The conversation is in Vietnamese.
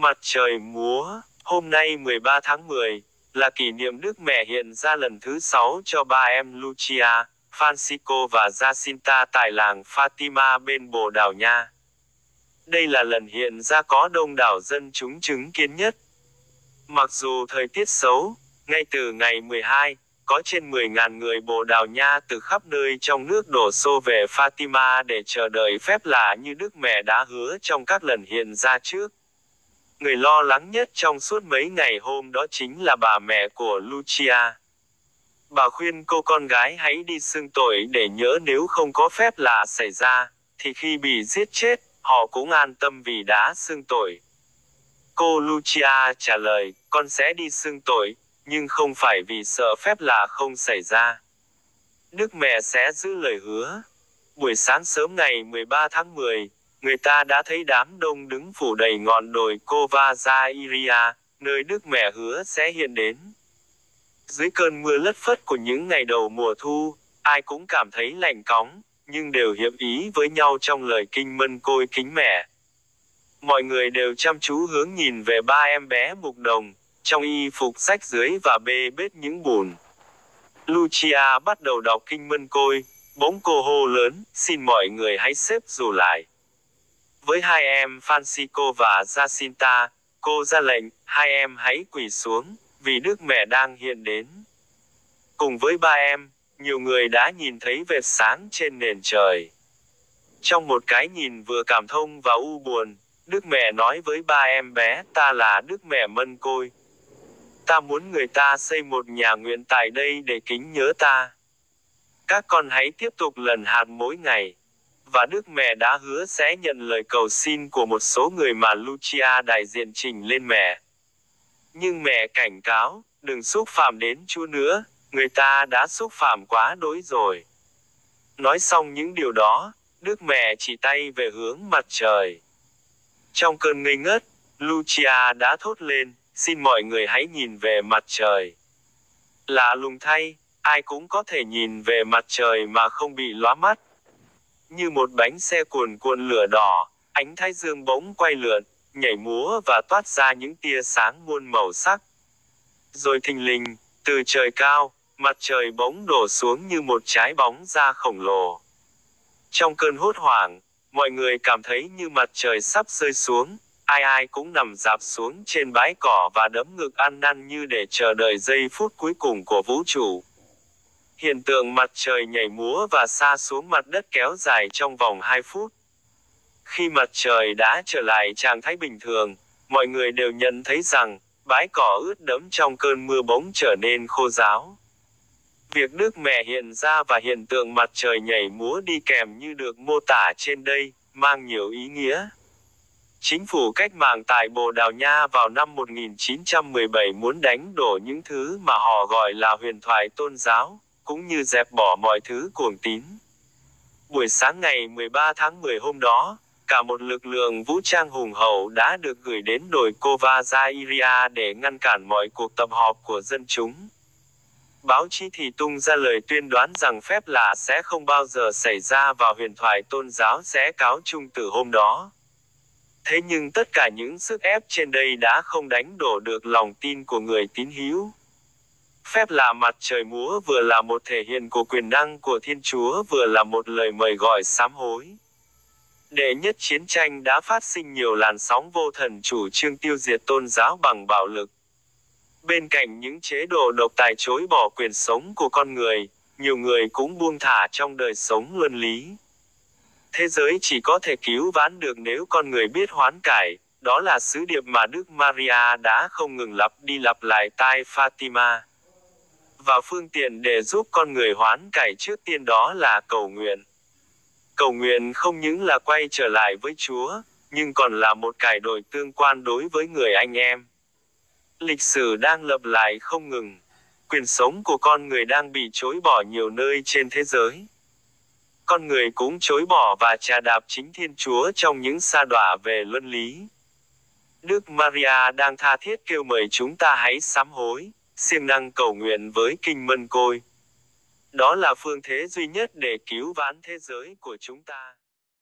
Mặt trời múa, hôm nay 13 tháng 10, là kỷ niệm nước Mẹ hiện ra lần thứ 6 cho ba em Lucia, Francisco và Jacinta tại làng Fatima bên Bồ Đào Nha. Đây là lần hiện ra có đông đảo dân chúng chứng kiến nhất. Mặc dù thời tiết xấu, ngay từ ngày 12, có trên 10.000 người Bồ Đào Nha từ khắp nơi trong nước đổ xô về Fatima để chờ đợi phép lạ như Đức Mẹ đã hứa trong các lần hiện ra trước. Người lo lắng nhất trong suốt mấy ngày hôm đó chính là bà mẹ của Lucia. Bà khuyên cô con gái hãy đi xưng tội để nhớ nếu không có phép là xảy ra, thì khi bị giết chết, họ cũng an tâm vì đã xưng tội. Cô Lucia trả lời, con sẽ đi xưng tội, nhưng không phải vì sợ phép là không xảy ra. Đức mẹ sẽ giữ lời hứa. Buổi sáng sớm ngày 13 tháng 10, người ta đã thấy đám đông đứng phủ đầy ngọn đồi Kovazairia, nơi Đức Mẹ hứa sẽ hiện đến. Dưới cơn mưa lất phất của những ngày đầu mùa thu, ai cũng cảm thấy lạnh cóng, nhưng đều hiệp ý với nhau trong lời kinh mân côi kính mẹ. Mọi người đều chăm chú hướng nhìn về ba em bé mục đồng, trong y phục sách dưới và bê bết những bùn. Lucia bắt đầu đọc kinh mân côi, bỗng cô hô lớn, xin mọi người hãy xếp dù lại. Với hai em Francisco và Jacinta, cô ra lệnh, hai em hãy quỳ xuống, vì Đức Mẹ đang hiện đến. Cùng với ba em, nhiều người đã nhìn thấy vệt sáng trên nền trời. Trong một cái nhìn vừa cảm thông và u buồn, Đức Mẹ nói với ba em bé, ta là Đức Mẹ Mân Côi. Ta muốn người ta xây một nhà nguyện tại đây để kính nhớ ta. Các con hãy tiếp tục lần hạt mỗi ngày và Đức Mẹ đã hứa sẽ nhận lời cầu xin của một số người mà Lucia đại diện trình lên mẹ. Nhưng mẹ cảnh cáo, đừng xúc phạm đến Chúa nữa, người ta đã xúc phạm quá đối rồi. Nói xong những điều đó, Đức Mẹ chỉ tay về hướng mặt trời. Trong cơn ngây ngất, Lucia đã thốt lên, xin mọi người hãy nhìn về mặt trời. Lạ lùng thay, ai cũng có thể nhìn về mặt trời mà không bị lóa mắt. Như một bánh xe cuồn cuộn lửa đỏ, ánh thái dương bỗng quay lượn, nhảy múa và toát ra những tia sáng muôn màu sắc. Rồi thình lình, từ trời cao, mặt trời bỗng đổ xuống như một trái bóng da khổng lồ. Trong cơn hốt hoảng, mọi người cảm thấy như mặt trời sắp rơi xuống, ai ai cũng nằm dạp xuống trên bãi cỏ và đấm ngực ăn năn như để chờ đợi giây phút cuối cùng của vũ trụ. Hiện tượng mặt trời nhảy múa và xa xuống mặt đất kéo dài trong vòng 2 phút. Khi mặt trời đã trở lại trạng thái bình thường, mọi người đều nhận thấy rằng, bãi cỏ ướt đẫm trong cơn mưa bỗng trở nên khô ráo. Việc Đức Mẹ hiện ra và hiện tượng mặt trời nhảy múa đi kèm như được mô tả trên đây, mang nhiều ý nghĩa. Chính phủ cách mạng tại Bồ Đào Nha vào năm 1917 muốn đánh đổ những thứ mà họ gọi là huyền thoại tôn giáo, cũng như dẹp bỏ mọi thứ cuồng tín. Buổi sáng ngày 13 tháng 10 hôm đó, cả một lực lượng vũ trang hùng hậu đã được gửi đến đồi Kovazairia để ngăn cản mọi cuộc tập họp của dân chúng. Báo chí thì tung ra lời tuyên đoán rằng phép lạ sẽ không bao giờ xảy ra và huyền thoại tôn giáo sẽ cáo chung từ hôm đó. Thế nhưng tất cả những sức ép trên đây đã không đánh đổ được lòng tin của người tín hữu. Phép lạ mặt trời múa vừa là một thể hiện của quyền năng của Thiên Chúa vừa là một lời mời gọi sám hối. Đệ nhất chiến tranh đã phát sinh nhiều làn sóng vô thần chủ trương tiêu diệt tôn giáo bằng bạo lực. Bên cạnh những chế độ độc tài chối bỏ quyền sống của con người, nhiều người cũng buông thả trong đời sống luân lý. Thế giới chỉ có thể cứu vãn được nếu con người biết hoán cải, đó là sứ điệp mà Đức Maria đã không ngừng lặp đi lặp lại tai Fatima và phương tiện để giúp con người hoán cải trước tiên đó là cầu nguyện. Cầu nguyện không những là quay trở lại với Chúa, nhưng còn là một cải đổi tương quan đối với người anh em. Lịch sử đang lập lại không ngừng. Quyền sống của con người đang bị chối bỏ nhiều nơi trên thế giới. Con người cũng chối bỏ và trà đạp chính Thiên Chúa trong những sa đọa về luân lý. Đức Maria đang tha thiết kêu mời chúng ta hãy sám hối siêng năng cầu nguyện với kinh mân côi. Đó là phương thế duy nhất để cứu vãn thế giới của chúng ta.